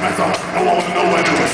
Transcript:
metal. No one will know.